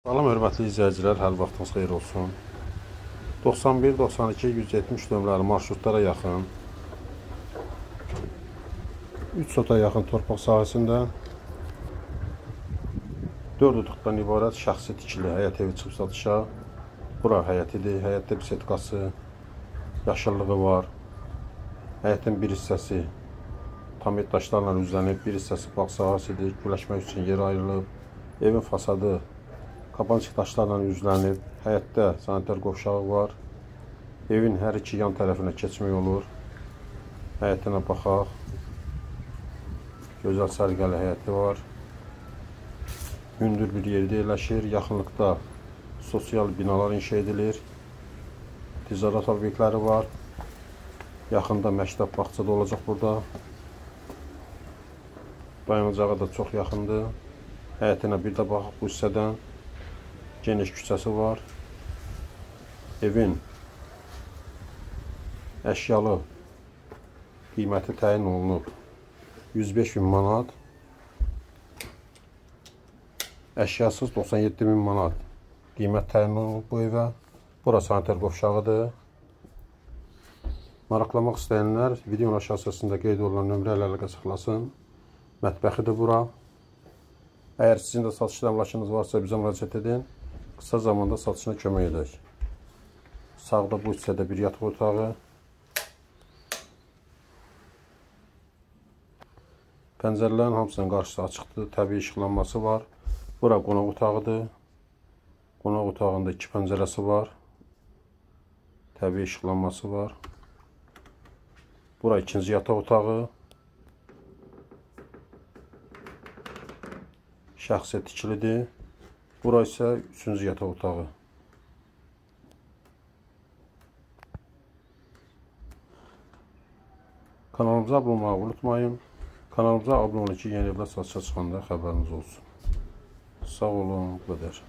Salam hörmətli izləyicilər, hər vaxtınız xeyir olsun. 91, 92, 170 nömrəli marşrutlara yaxın 3 sota yaxın torpaq sahəsində 4 otuqdan ibarət şəxsi tikili həyət evi çıxıb satışa. Bura həyətidir, həyətdə bisetkası, yaşıllığı var. Həyətin bir hissəsi tamit daşlarla üzlənib, bir hissəsi bağ sahəsidir, güləşmək üçün yer ayrılıb. Evin fasadı Qabançıq daşlarla üzlənib. Həyətdə sanitar qovşağı var. Evin hər iki yan tərəfinə keçmək olur. Həyətinə baxaq. Gözəl sərgəli həyəti var. Hündür bir yerdə yerləşir. Yaxınlıqda sosial binalar inşa edilir. Ticaret obyektləri var. Yaxında məktəb bağça da olacaq burada. Dayanacağı da çox yaxındır. Həyətinə bir də baxaq bu hissədən geniş küçəsi var. Evin əşyalı qiyməti təyin olunub 105 min manat. Əşyasız 97 min manat qiymət təyin olunub bu evə. Bura sanitar qovşağıdır. Maraqlamaq istəyənlər videonun aşağısında qeyd olunan nömrə ilə əlaqə saxlasın. Mətbəxidir bura. Əgər sizin də satış əmlakınız varsa bizə müraciət edin qısa zamanda satışına kömək edək. Sağda bu hissədə bir yataq otağı. Pəncərələrin hamısının qarşısı açıqdır, təbii işıqlanması var. Bura qonaq otağıdır. Qonaq otağında iki pəncərəsi var. Təbii işıqlanması var. Bura ikinci yataq otağı. Şəxsi tikilidir. Bura isə üçüncü yataq otağı. Kanalımıza abunə olmağı unutmayın. Kanalımıza abunə olun ki, yeni evlər satışa çıxanda xəbəriniz olsun. Sağ olun, bu qədər.